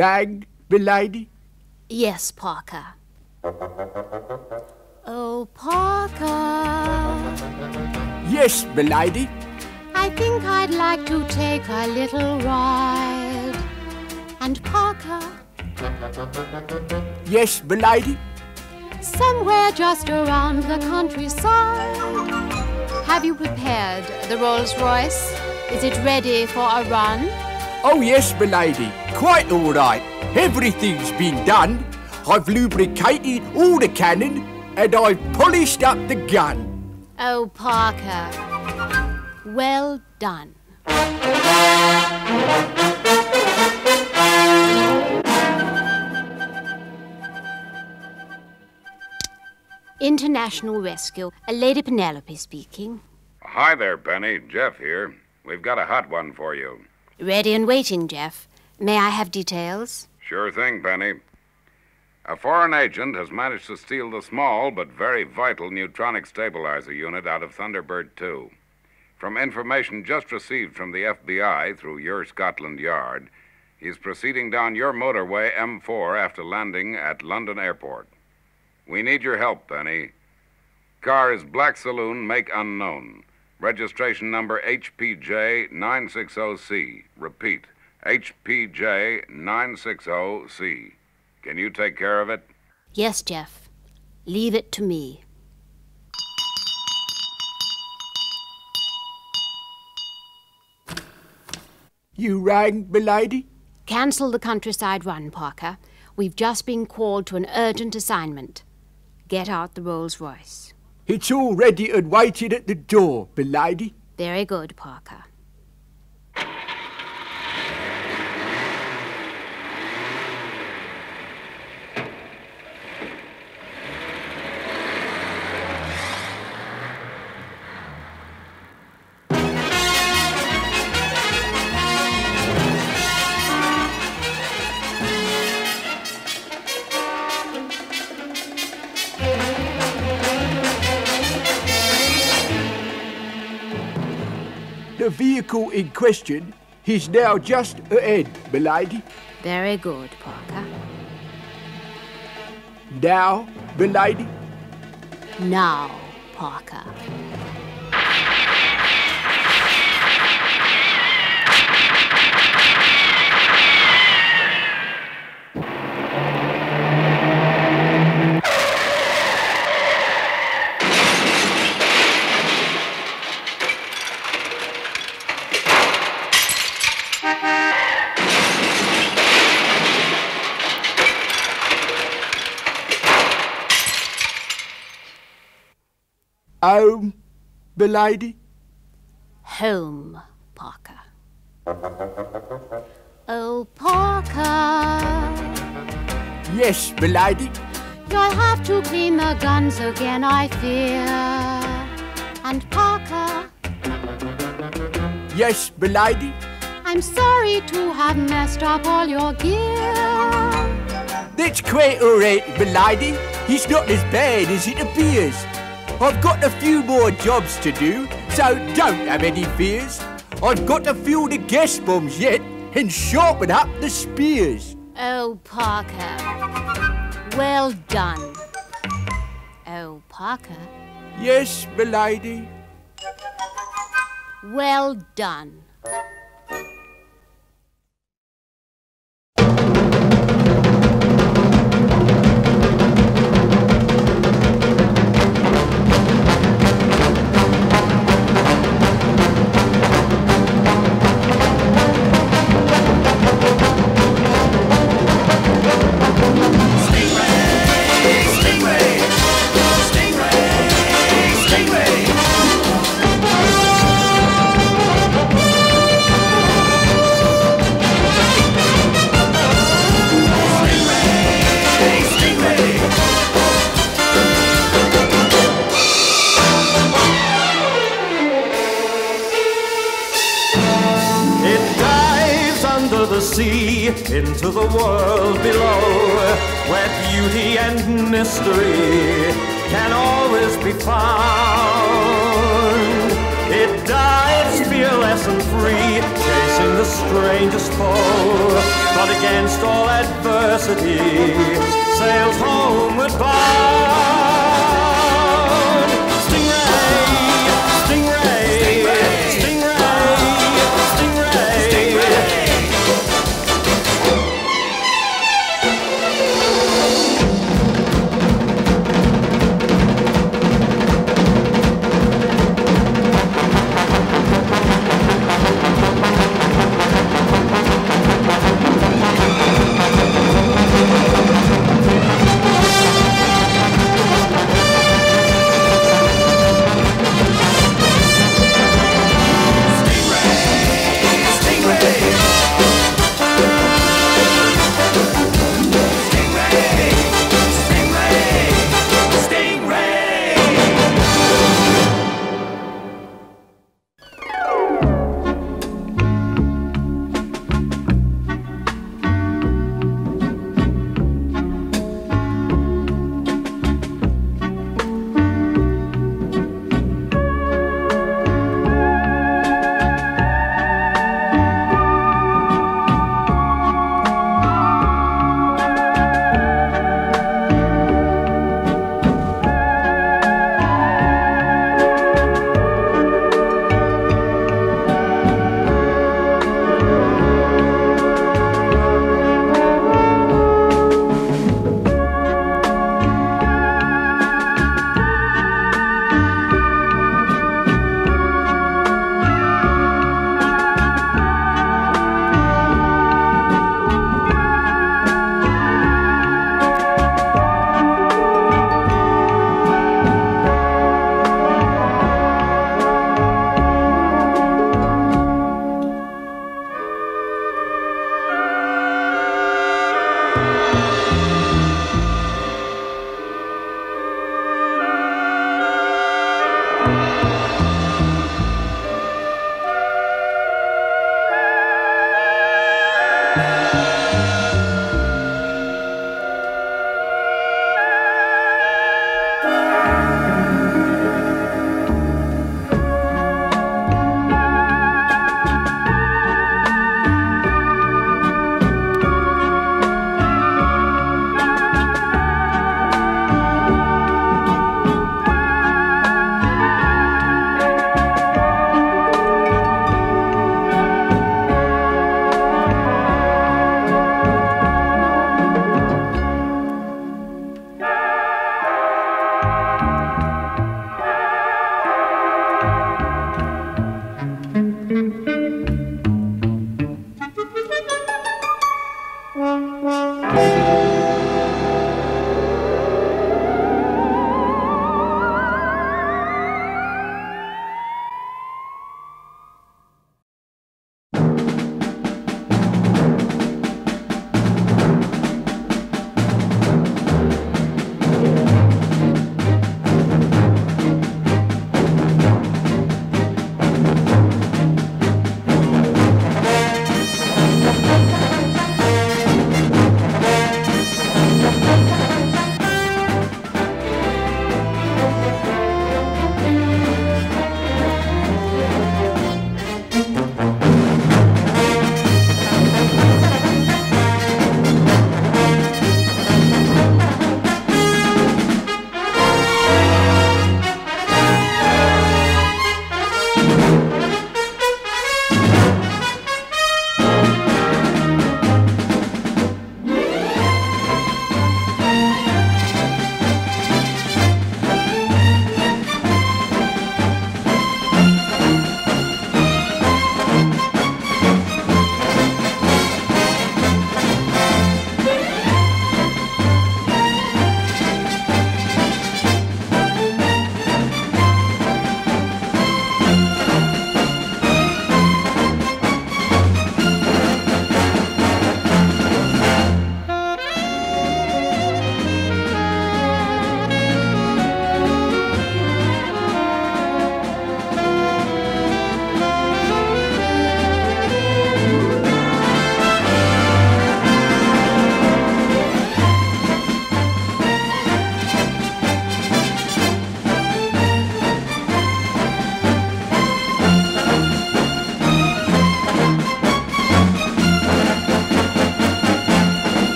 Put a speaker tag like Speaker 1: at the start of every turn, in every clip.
Speaker 1: You rang, milady?
Speaker 2: Yes, Parker. Oh, Parker.
Speaker 1: Yes, milady.
Speaker 2: I think I'd like to take a little ride. And Parker,
Speaker 1: Yes, milady.
Speaker 2: somewhere just around the countryside. Have you prepared the Rolls Royce? Is it ready for a run?
Speaker 1: Oh, yes, my lady, Quite all right. Everything's been done. I've lubricated all the cannon and I've polished up the gun.
Speaker 2: Oh, Parker. Well done. International Rescue. A Lady Penelope speaking.
Speaker 3: Hi there, Penny. Jeff here. We've got a hot one for you.
Speaker 2: Ready and waiting, Jeff. May I have details?
Speaker 3: Sure thing, Penny. A foreign agent has managed to steal the small but very vital neutronic stabilizer unit out of Thunderbird 2. From information just received from the FBI through your Scotland Yard, he's proceeding down your motorway M4 after landing at London Airport. We need your help, Penny. Car is Black Saloon, make unknown. Registration number HPJ 960C. Repeat, HPJ 960C. Can you take care of it?
Speaker 2: Yes, Jeff. Leave it to me.
Speaker 1: You rang, milady?
Speaker 2: Cancel the countryside run, Parker. We've just been called to an urgent assignment. Get out the Rolls Royce.
Speaker 1: It's all ready and waiting at the door, milady.
Speaker 2: Very good, Parker.
Speaker 1: Vehicle in question is now just ahead, milady.
Speaker 2: Very good, Parker.
Speaker 1: Now, milady.
Speaker 2: Now, Parker.
Speaker 1: Home, milady.
Speaker 2: Home, Parker. Oh, Parker.
Speaker 1: Yes, milady.
Speaker 2: You'll have to clean the guns again, I fear. And Parker,
Speaker 1: Yes, milady.
Speaker 2: I'm sorry to have messed up all your gear.
Speaker 1: That's quite all right, milady. He's not as bad as it appears. I've got a few more jobs to do, so don't have any fears. I've got to fuel the gas bombs yet and sharpen up the spears.
Speaker 2: Oh, Parker. Well done. Oh, Parker.
Speaker 1: Yes, milady.
Speaker 2: Well done.
Speaker 4: Into the world below, where beauty and mystery can always be found. It dives fearless and free, chasing the strangest foe. But against all adversity, sails homeward bound.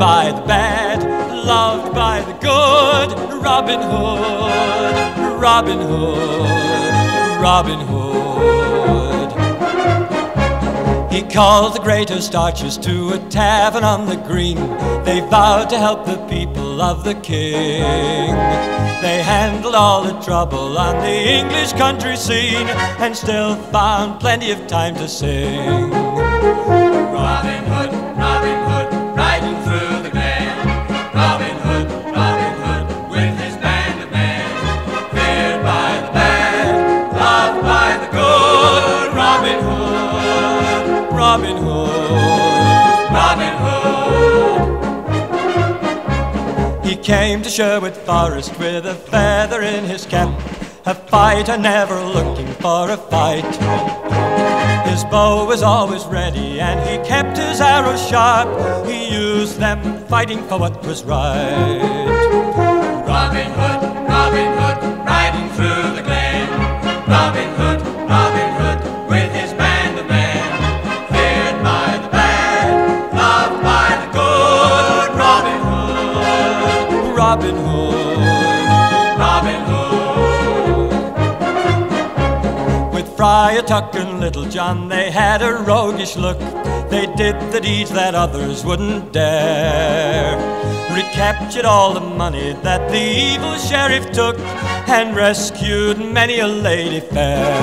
Speaker 4: by the bad, loved by the good. Robin Hood, Robin Hood, Robin Hood. He called the greatest archers to a tavern on the green. They vowed to help the people of the king. They handled all the trouble on the English country scene and still found plenty of time to sing. Robin Hood, came to Sherwood Forest with a feather in his cap. A fighter never looking for a fight. His bow was always ready and he kept his arrows sharp. He used them fighting for what was right. Robin Robin Hood, Robin Hood. With Friar Tuck and Little John, they had a roguish look. They did the deeds that others wouldn't dare. Recaptured all the money that the evil sheriff took and rescued many a lady fair.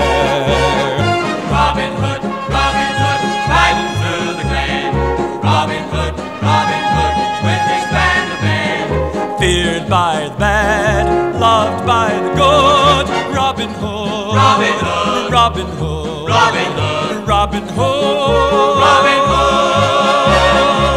Speaker 4: Robin Hood, Feared by the bad, loved by the good. Robin Hood, Robin Hood, Robin Hood, Robin Hood, Robin Hood, Robin Hood.